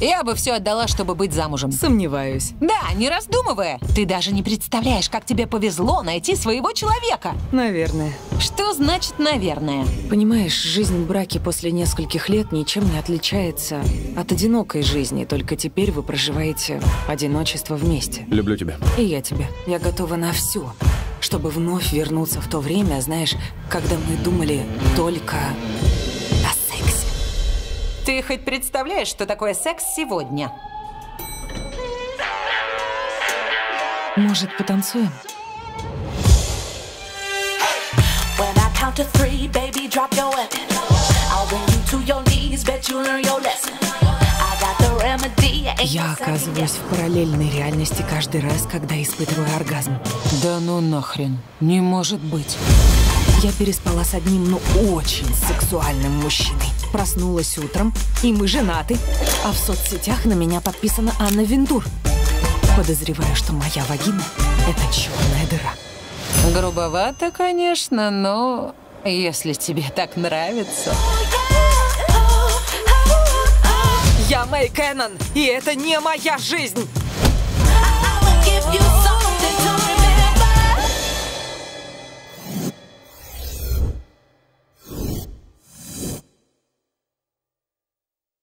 Я бы все отдала, чтобы быть замужем. Сомневаюсь. Да, не раздумывая. Ты даже не представляешь, как тебе повезло найти своего человека. Наверное. Что значит «наверное»? Понимаешь, жизнь в браке после нескольких лет ничем не отличается от одинокой жизни, только теперь вы проживаете одиночество вместе. Люблю тебя. И я тебя. Я готова на все, чтобы вновь вернуться в то время, знаешь, когда мы думали только. Ты хоть представляешь, что такое секс сегодня? Может, потанцуем? When I count to three, baby, drop your weapon. I'll bring you to your knees, bet you learn your lesson. I got the remedy. ain't Я оказываюсь в параллельной реальности каждый раз, когда испытываю оргазм. Да ну нахрен. Не может быть. Я переспала с одним, ну, очень сексуальным мужчиной. Проснулась утром, и мы женаты. А в соцсетях на меня подписана Анна Виндур. Подозреваю, что моя вагина — это черная дыра. Грубовато, конечно, но если тебе так нравится... Я Мэй Кэннон, и это не моя жизнь!